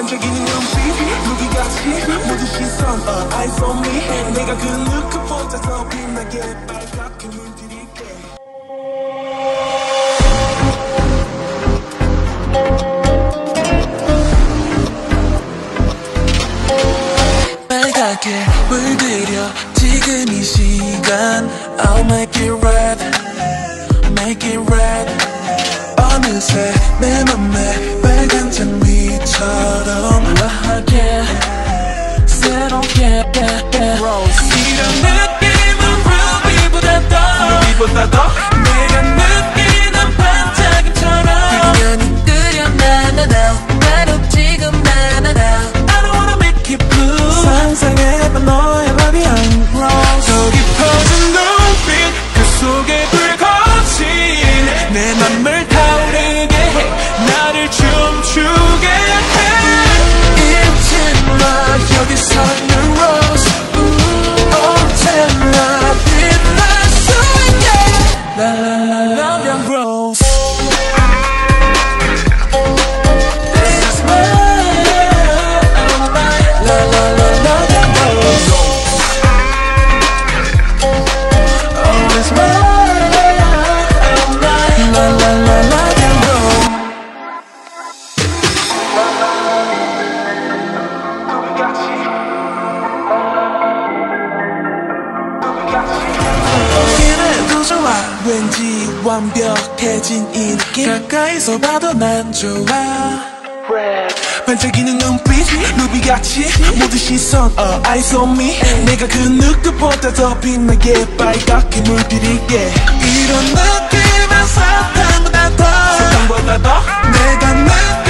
반짝이는 눈빛 무기같이 모든 시선 uh, eyes on me 내가 그 누구보다 더 빛나게 빨갛게 물들일게 빨갛게 물들여 지금 이 시간 I'll make it red Make it red 어느새 내 맘에 yeah, yeah, yeah. Rose. Love 완벽해진 이 느낌. 가까이서 봐도 난 좋아. 반짝이는 눈빛 루비같이 모든 시선 uh, eyes on me. 내가 그 누구보다 더 빛나게 빨갛게 물들일게. 이런 느낌은 사탕보다 더. 사탕보다 더? 내가 느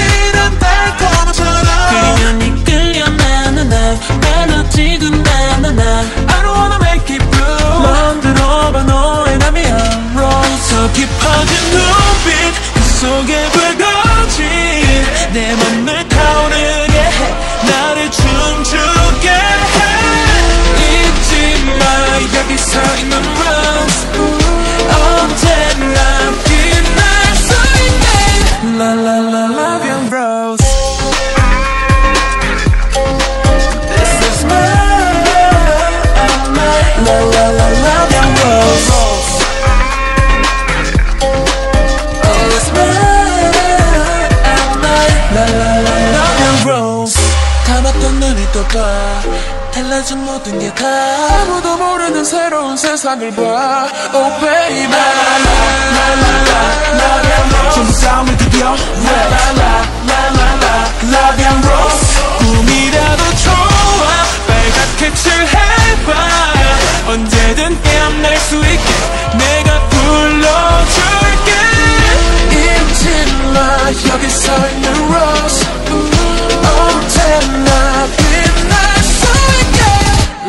깊어진 눈빛 그 속에 불거진 내 맘을 타오르게 해. 나를 춤추게 달라진 모든 게 다 아무도 모르는 새로운 세상을 봐 Oh baby 전부 싸움을 드디어 Love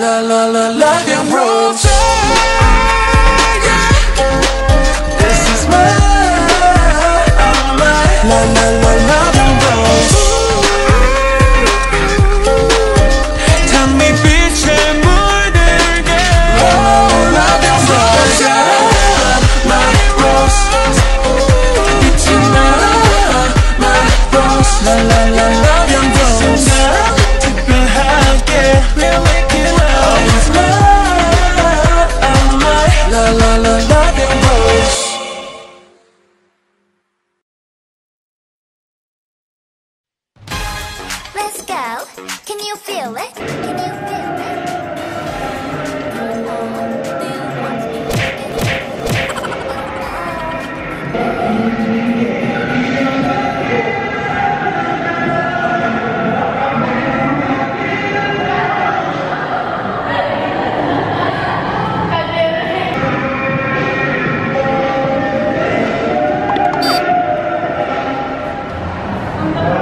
La la la love and rose Let's go. Can you feel it? Can you feel it? 온